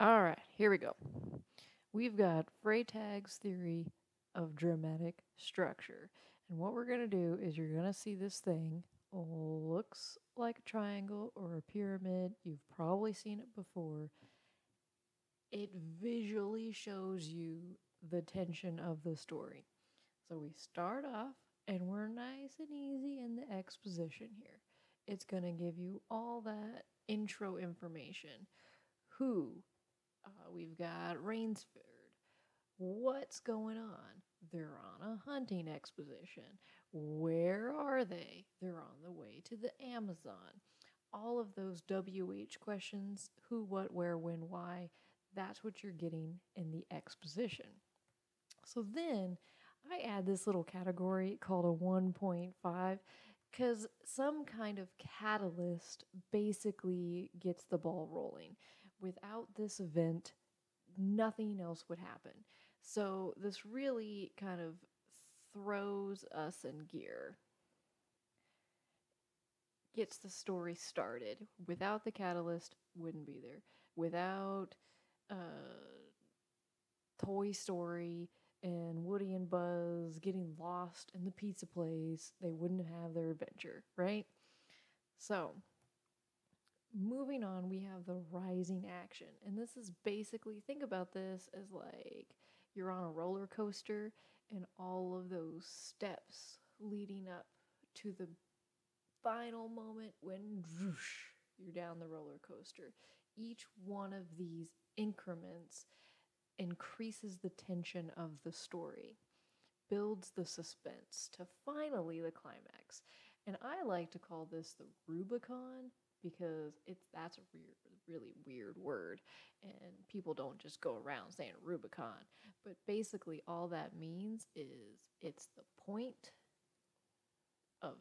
All right, here we go. We've got Freytag's theory of dramatic structure. And what we're going to do is you're going to see this thing looks like a triangle or a pyramid. You've probably seen it before. It visually shows you the tension of the story. So we start off and we're nice and easy in the exposition here. It's going to give you all that intro information. Who, uh, we've got Rainsford. What's going on? They're on a hunting expedition. Where are they? They're on the way to the Amazon. All of those WH questions who, what, where, when, why that's what you're getting in the exposition. So then I add this little category called a 1.5 because some kind of catalyst basically gets the ball rolling. Without this event, nothing else would happen. So this really kind of throws us in gear, gets the story started. Without the catalyst, wouldn't be there. Without uh, Toy Story and Woody and Buzz getting lost in the pizza place, they wouldn't have their adventure, right? So, moving on, we have the rising action. And this is basically, think about this as like you're on a roller coaster and all of those steps leading up to the final moment when whoosh, you're down the roller coaster. Each one of these increments increases the tension of the story, builds the suspense to finally the climax. And I like to call this the Rubicon because it's that's a really weird word, and people don't just go around saying Rubicon. But basically, all that means is it's the point of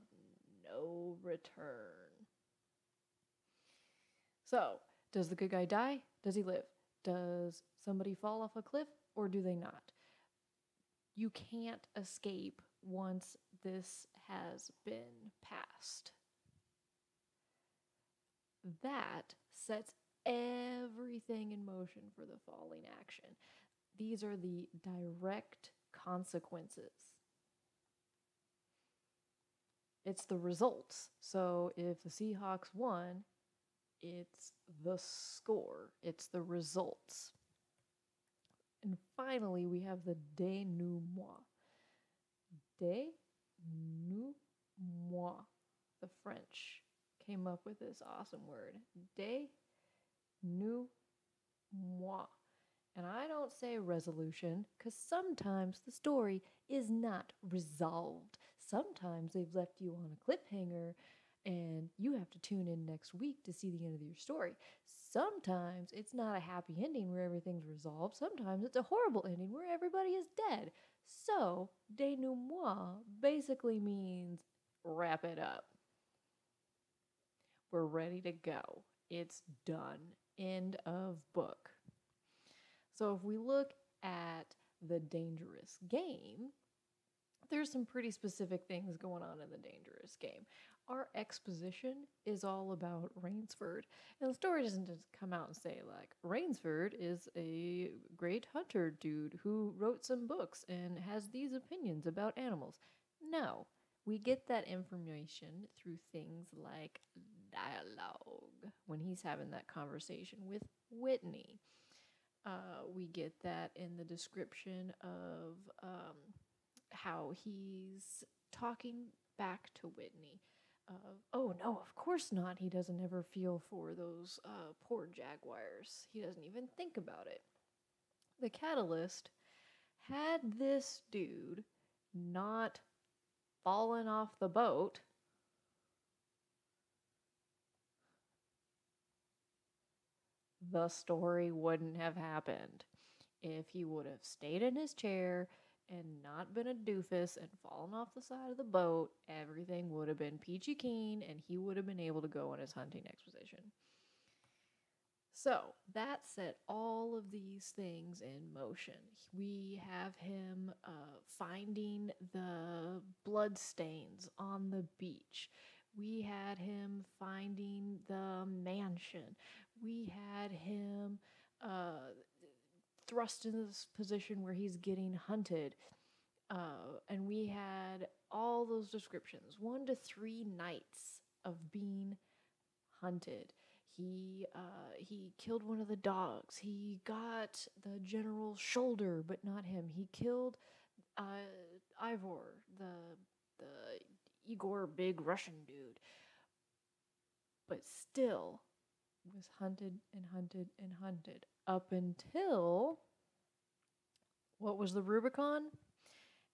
no return. So, does the good guy die? Does he live? Does somebody fall off a cliff or do they not? You can't escape once this has been passed. That sets everything in motion for the falling action. These are the direct consequences. It's the results. So if the Seahawks won, it's the score, it's the results. And finally, we have the denouement. Denouement. The French came up with this awesome word. Denouement. And I don't say resolution because sometimes the story is not resolved. Sometimes they've left you on a cliffhanger and you have to tune in next week to see the end of your story. Sometimes it's not a happy ending where everything's resolved. Sometimes it's a horrible ending where everybody is dead. So, denouement basically means wrap it up. We're ready to go. It's done. End of book. So, if we look at the dangerous game, there's some pretty specific things going on in the dangerous game our exposition is all about Rainsford. And the story doesn't just come out and say, like, Rainsford is a great hunter dude who wrote some books and has these opinions about animals. No, we get that information through things like when he's having that conversation with Whitney. Uh, we get that in the description of um, how he's talking back to Whitney oh no, of course not. He doesn't ever feel for those uh, poor jaguars. He doesn't even think about it. The catalyst had this dude not fallen off the boat. The story wouldn't have happened if he would have stayed in his chair and not been a doofus and fallen off the side of the boat, everything would have been peachy keen and he would have been able to go on his hunting expedition. So that set all of these things in motion. We have him uh, finding the blood stains on the beach. We had him finding the mansion. We had him uh, thrust into this position where he's getting hunted. Uh, and we had all those descriptions one to three nights of being hunted. He uh, he killed one of the dogs. He got the general's shoulder, but not him. He killed uh, Ivor, the the Igor big Russian dude. But still was hunted and hunted and hunted up until what was the Rubicon?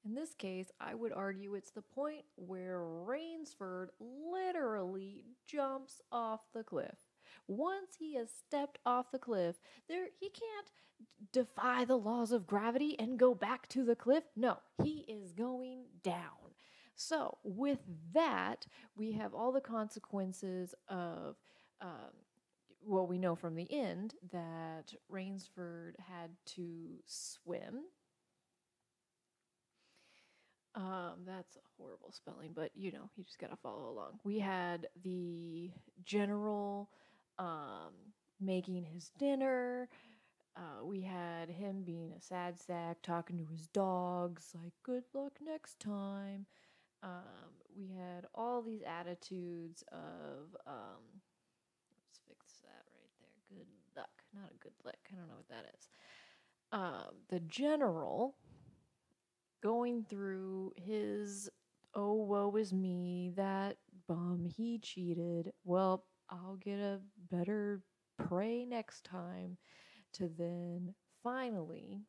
In this case, I would argue it's the point where Rainsford literally jumps off the cliff. Once he has stepped off the cliff, there he can't defy the laws of gravity and go back to the cliff. No, he is going down. So, with that, we have all the consequences of um, well, we know from the end that Rainsford had to swim. Um, that's a horrible spelling, but you know, you just gotta follow along. We had the general um, making his dinner. Uh, we had him being a sad sack, talking to his dogs, like, good luck next time. Um, we had all these attitudes of, um, let's fix that right there. Good luck. Not a good lick. I don't know what that is. Um, the general going through his, oh, woe is me, that bum, he cheated. Well, I'll get a better prey next time. To then finally,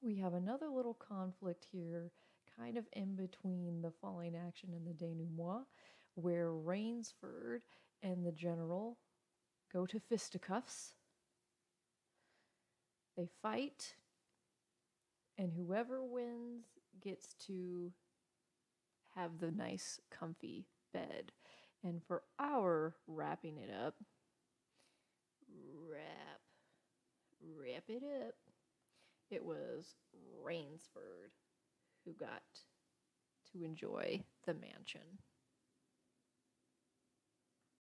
we have another little conflict here, kind of in between the falling action and the denouement, where Rainsford and the general go to fisticuffs. They fight, and whoever wins gets to have the nice, comfy bed. And for our wrapping it up, wrap, wrap it up, it was Rainsford who got to enjoy the mansion.